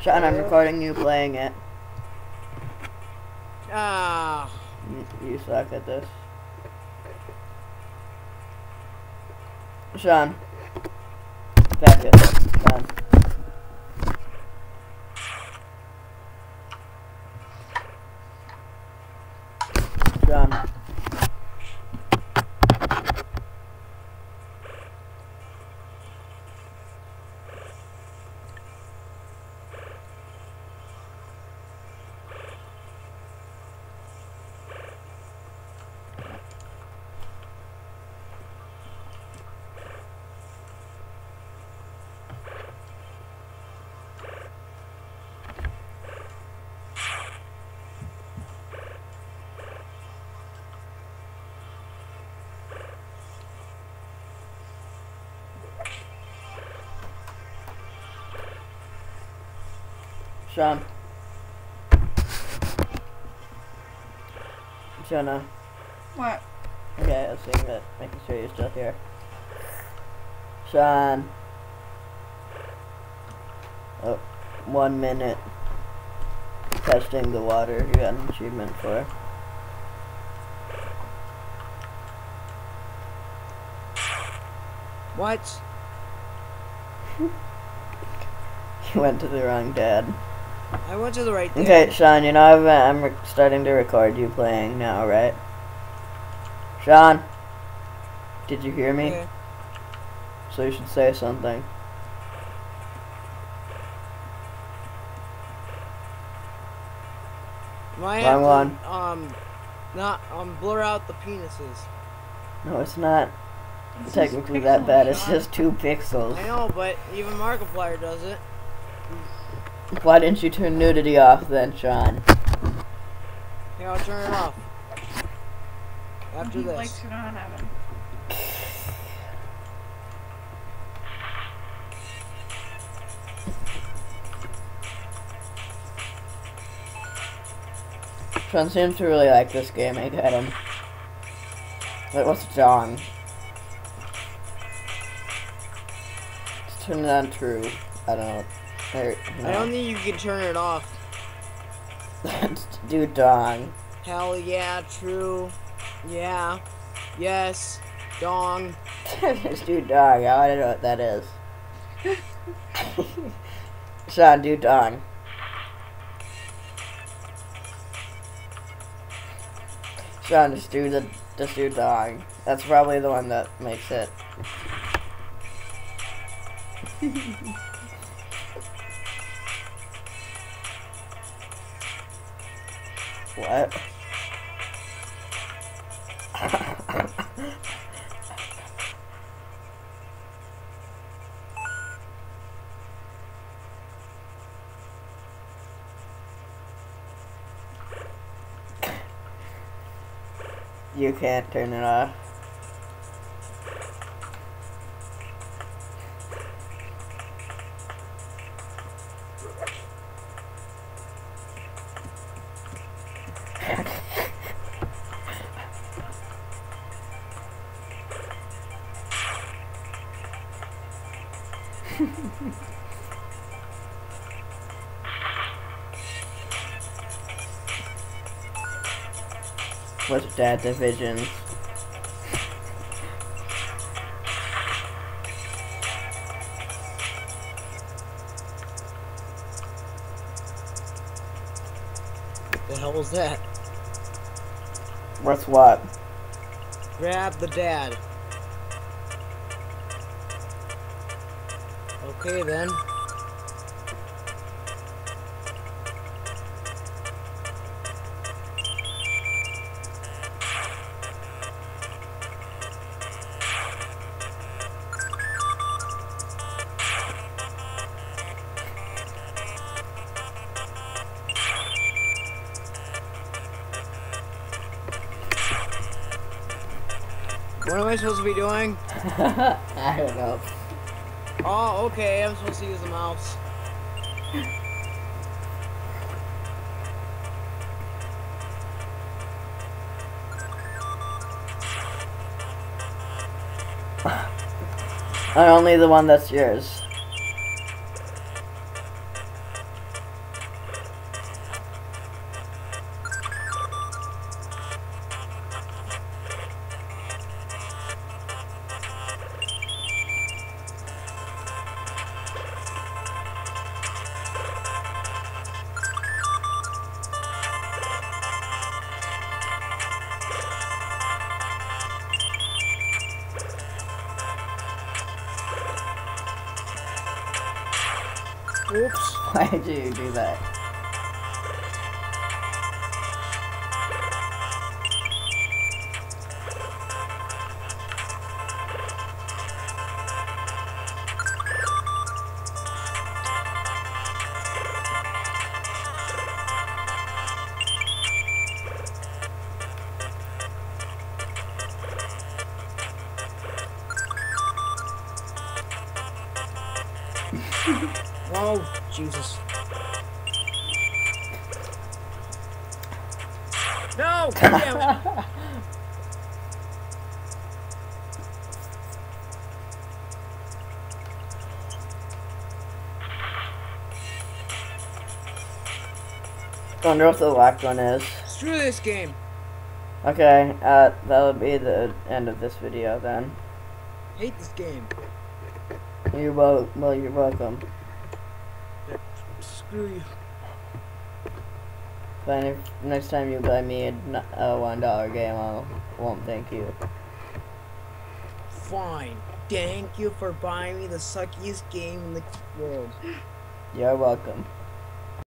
Sean, I'm recording you playing it. Ah. Mm, You suck at this. Sean. Back it. Sean. Sean. Sean. Jonah. What? Okay, I was saying that, making sure you're still here. Sean. Oh, one minute. Testing the water you got an achievement for. What? You went to the wrong dad. I went to the right there. Okay, Sean, you know I've, uh, I'm starting to record you playing now, right? Sean, did you hear me? Okay. So you should say something. My Wrong have one. Um, not um blur out the penises. No, it's not It's technically that pixels, bad. It's just two pixels. I know, but even Markiplier does it. Why didn't you turn nudity off then, Sean? Here, I'll turn it off. After He this. likes it on Evan. Sean seems to really like this game. I got him. Wait, what's John? Let's turn it on true. I don't know. Or, I don't think you can turn it off. Let's do dong. Hell yeah, true. Yeah. Yes. Dong. Let's do dong. I want to know what that is. Sean, do dong. Sean, just do the just do dong. That's probably the one that makes it. what? You can't turn it off. What's that division? What The hell was that? What's what? Grab the dad. Okay then. What am I supposed to be doing? I don't know. Oh, okay, I'm supposed to use the mouse. And only the one that's yours. Oops. Why did you do that? Oh, Jesus. No! Damn it! Wonder what the locked one is. Screw this game. Okay, uh, that'll be the end of this video then. Hate this game. You're wel- well, you're welcome. Fine, if next time you buy me a one dollar game, I won't thank you. Fine. Thank you for buying me the suckiest game in the world. You're welcome.